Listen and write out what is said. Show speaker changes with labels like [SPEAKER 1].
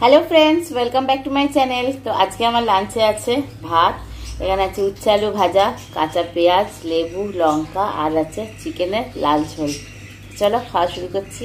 [SPEAKER 1] Hello friends welcome back to my channel তো আজকে আমার লাঞ্চে আছে ভাত, এখানে আছে উচ্ছে আলু ভাজা, কাঁচা পেঁয়াজ, লেবু, লঙ্কা, আর আছে চিকেনের লাল ঝোল। চলো খাওয়া শুরু করছি।